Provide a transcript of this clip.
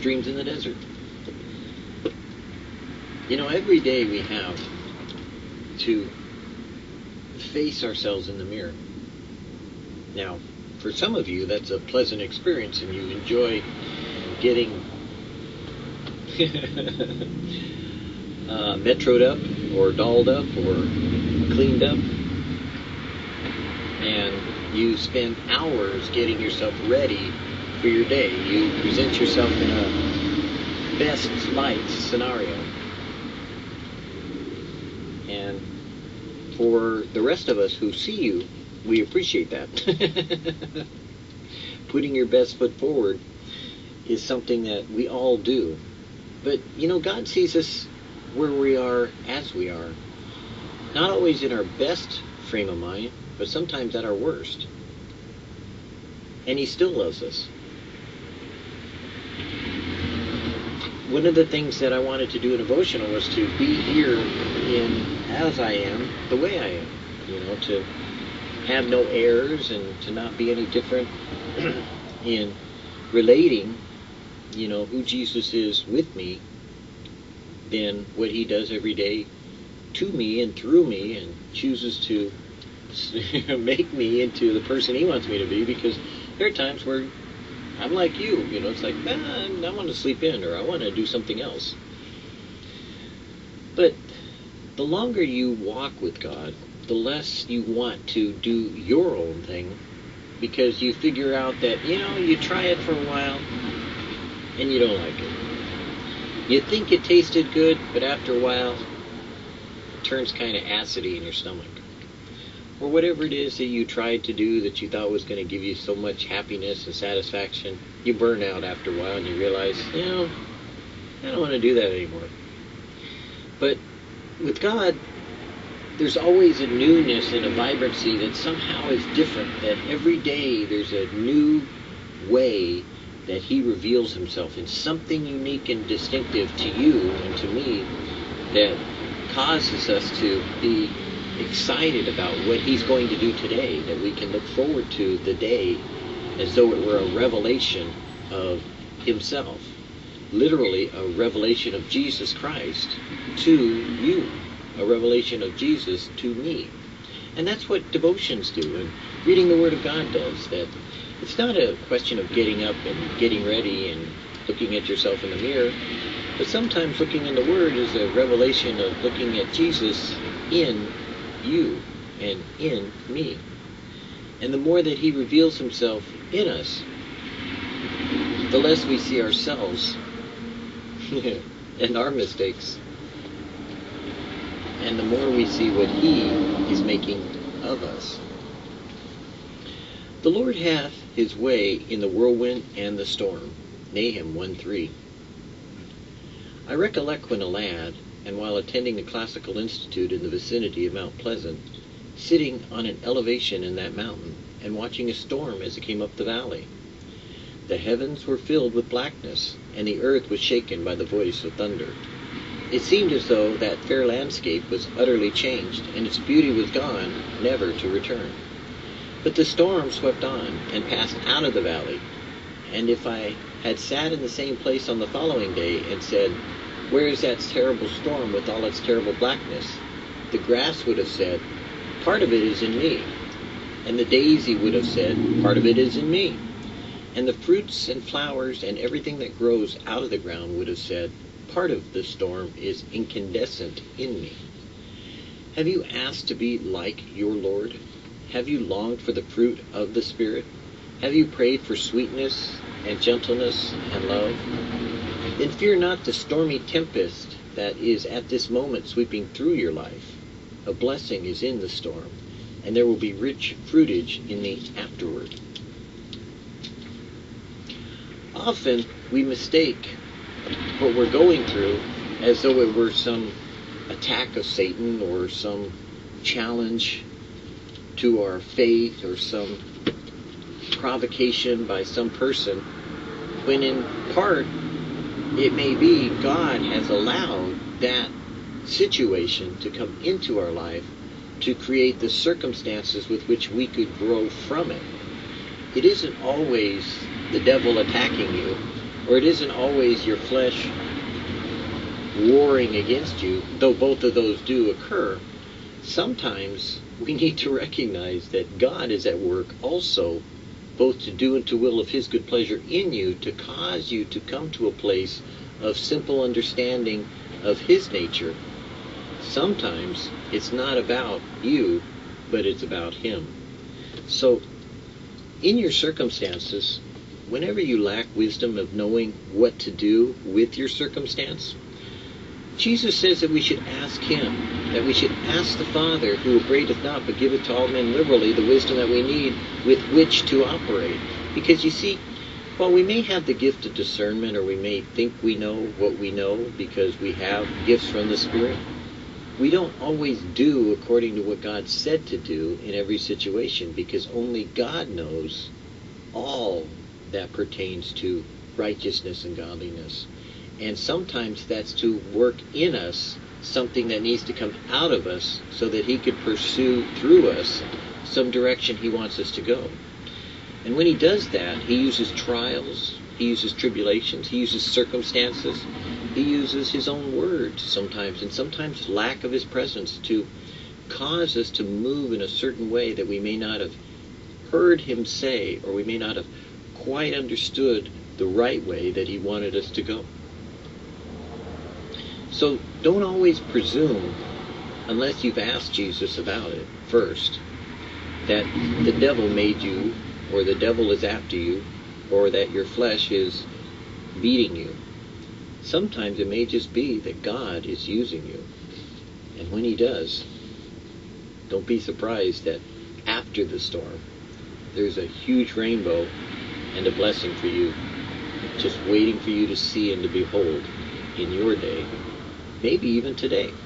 streams in the desert. You know, every day we have to face ourselves in the mirror. Now, for some of you, that's a pleasant experience and you enjoy getting uh, metroed up or dolled up or cleaned up. And you spend hours getting yourself ready for your day. You present yourself in a best light scenario. And for the rest of us who see you, we appreciate that. Putting your best foot forward is something that we all do. But, you know, God sees us where we are as we are. Not always in our best frame of mind, but sometimes at our worst. And He still loves us. One of the things that I wanted to do in devotional was to be here in as I am, the way I am. You know, to have no errors and to not be any different in relating, you know, who Jesus is with me than what he does every day to me and through me and chooses to make me into the person he wants me to be because there are times where I'm like you, you know, it's like, man, I want to sleep in or I want to do something else. But the longer you walk with God, the less you want to do your own thing because you figure out that, you know, you try it for a while and you don't like it. You think it tasted good, but after a while, it turns kind of acidy in your stomach. Or whatever it is that you tried to do that you thought was going to give you so much happiness and satisfaction, you burn out after a while and you realize, you know, I don't want to do that anymore. But with God, there's always a newness and a vibrancy that somehow is different. That every day there's a new way that He reveals Himself in something unique and distinctive to you and to me that causes us to be excited about what He's going to do today. That we can look forward to the day as though it were a revelation of Himself. Literally, a revelation of Jesus Christ to you a revelation of Jesus to me. And that's what devotions do, and reading the Word of God does. That it's not a question of getting up and getting ready and looking at yourself in the mirror, but sometimes looking in the Word is a revelation of looking at Jesus in you and in me. And the more that He reveals Himself in us, the less we see ourselves and our mistakes and the more we see what He is making of us. The Lord hath his way in the whirlwind and the storm. Nahum 1.3 I recollect when a lad, and while attending the Classical Institute in the vicinity of Mount Pleasant, sitting on an elevation in that mountain, and watching a storm as it came up the valley. The heavens were filled with blackness, and the earth was shaken by the voice of thunder. It seemed as though that fair landscape was utterly changed, and its beauty was gone, never to return. But the storm swept on, and passed out of the valley, and if I had sat in the same place on the following day and said, Where is that terrible storm with all its terrible blackness? The grass would have said, Part of it is in me. And the daisy would have said, Part of it is in me. And the fruits and flowers and everything that grows out of the ground would have said, part of the storm is incandescent in me. Have you asked to be like your Lord? Have you longed for the fruit of the Spirit? Have you prayed for sweetness and gentleness and love? Then fear not the stormy tempest that is at this moment sweeping through your life. A blessing is in the storm, and there will be rich fruitage in the afterward. Often we mistake what we're going through as though it were some attack of Satan or some challenge to our faith or some provocation by some person, when in part it may be God has allowed that situation to come into our life to create the circumstances with which we could grow from it. It isn't always the devil attacking you or it isn't always your flesh warring against you, though both of those do occur. Sometimes we need to recognize that God is at work also, both to do and to will of His good pleasure in you, to cause you to come to a place of simple understanding of His nature. Sometimes it's not about you, but it's about Him. So, in your circumstances, whenever you lack wisdom of knowing what to do with your circumstance, Jesus says that we should ask Him, that we should ask the Father who upbraideth not, but giveth to all men liberally the wisdom that we need with which to operate. Because you see, while we may have the gift of discernment, or we may think we know what we know because we have gifts from the Spirit, we don't always do according to what God said to do in every situation because only God knows all that pertains to righteousness and godliness. And sometimes that's to work in us something that needs to come out of us so that he could pursue through us some direction he wants us to go. And when he does that, he uses trials, he uses tribulations, he uses circumstances, he uses his own words sometimes, and sometimes lack of his presence to cause us to move in a certain way that we may not have heard him say, or we may not have quite understood the right way that he wanted us to go. So don't always presume, unless you've asked Jesus about it first, that the devil made you, or the devil is after you, or that your flesh is beating you. Sometimes it may just be that God is using you. And when he does, don't be surprised that after the storm, there's a huge rainbow and a blessing for you, just waiting for you to see and to behold in your day maybe even today.